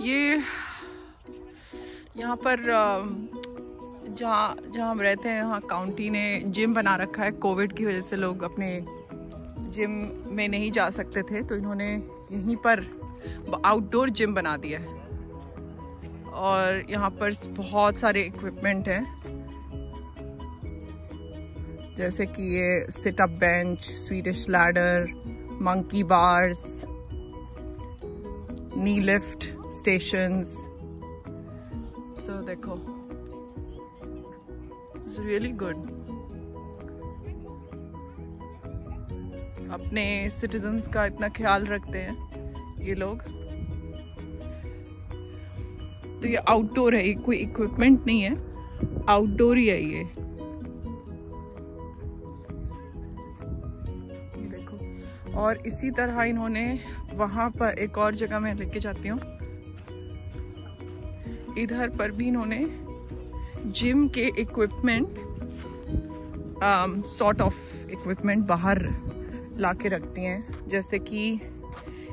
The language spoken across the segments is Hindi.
ये यहाँ पर जहाँ जहाँ हम रहते हैं यहाँ काउंटी ने जिम बना रखा है कोविड की वजह से लोग अपने जिम में नहीं जा सकते थे तो इन्होंने यहीं पर आउटडोर जिम बना दिया है। और यहाँ पर बहुत सारे इक्विपमेंट हैं। जैसे कि ये situp bench Swedish ladder monkey bars knee lift stations so देखो. इट्स रियली गुड अपने सिटीजन्स का इतना ख्याल रखते हैं, ये लोग. तो ये आउटडोर है, ये कोई इक्विपमेंट नहीं है. आउटडोर ही है ये. और इसी तरह इन्होंने वहाँ पर एक और जगह मैं लेके जाती हूँ. इधर पर भी इन्होंने जिम के इक्विपमेंट सॉर्ट ऑफ़ इक्विपमेंट बाहर ला के रखती हैं। जैसे कि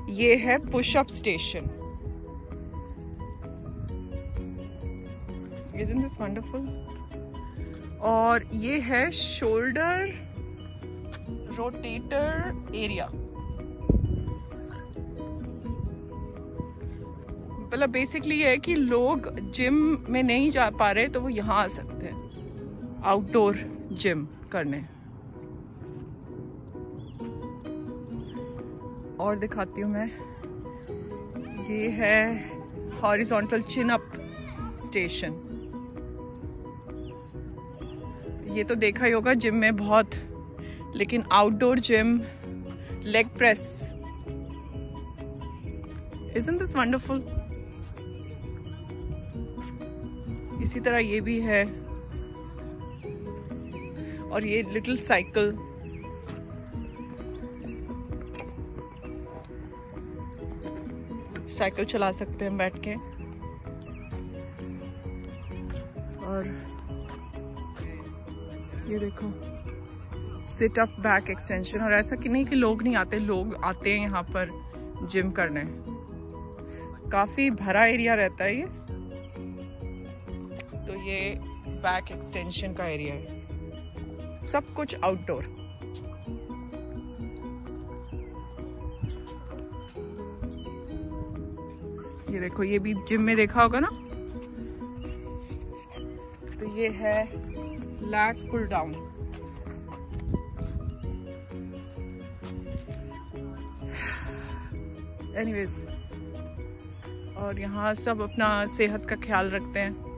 ये है pushup station is in this wonderful और ये है शोल्डर रोटेटर एरिया मतलब बेसिकली ये है कि लोग जिम में नहीं जा पा रहे तो वो यहाँ आ सकते हैं। आउटडोर जिम करने। और दिखाती हूँ मैं। ये है हॉरिजॉन्टल चिन अप स्टेशन ये तो देखा ही होगा जिम में बहुत, लेकिन outdoor gym leg press is in this wonderful इसी तरह ये भी है। और ये लिटिल साइकिल साइकिल चला सकते हैं बैठ के। और ये देखो। सिट अप बैक एक्सटेंशन और ऐसा कि नहीं कि लोग नहीं आते, लोग आते हैं यहाँ पर जिम करने। काफ़ी भरा एरिया रहता है ये। तो ये बैक एक्सटेंशन का एरिया है। सब कुछ आउटडोर ये देखो, ये भी जिम में देखा होगा ना? तो ये है लैट पुल डाउन एनीवेज और यहाँ सब अपना सेहत का ख्याल रखते हैं।